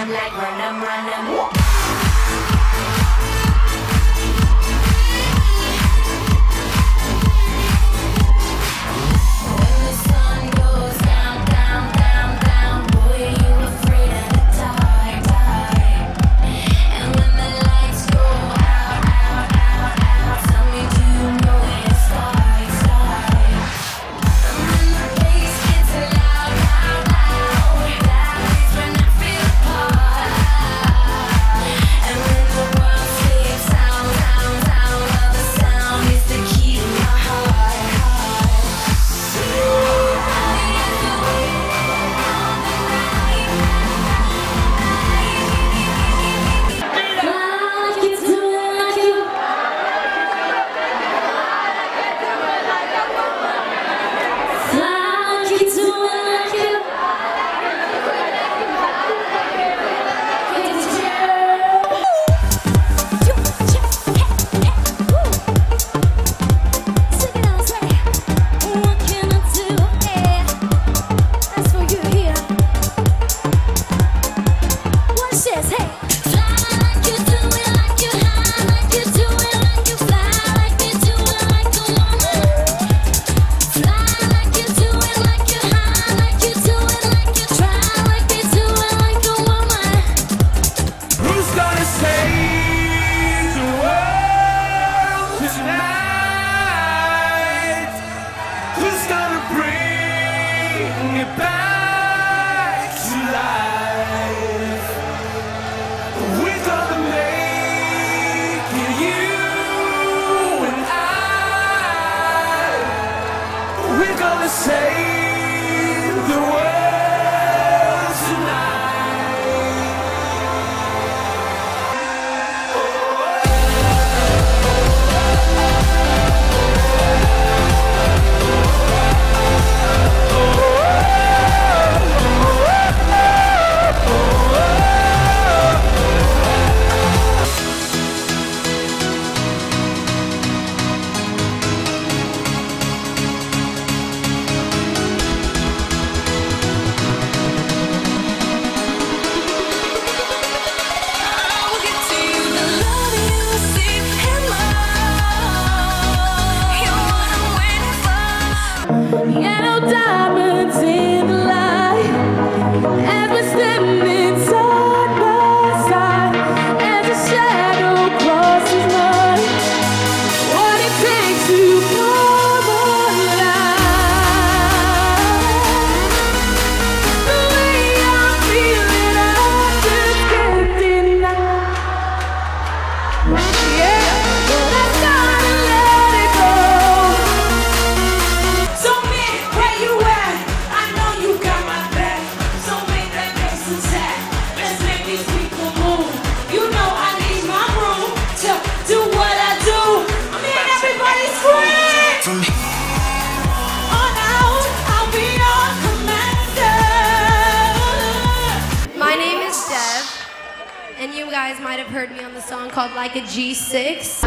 run like run, um, run. tonight. Who's gonna bring it back to life? We're gonna make it you and I. We're gonna save the world. guys might have heard me on the song called Like a G6.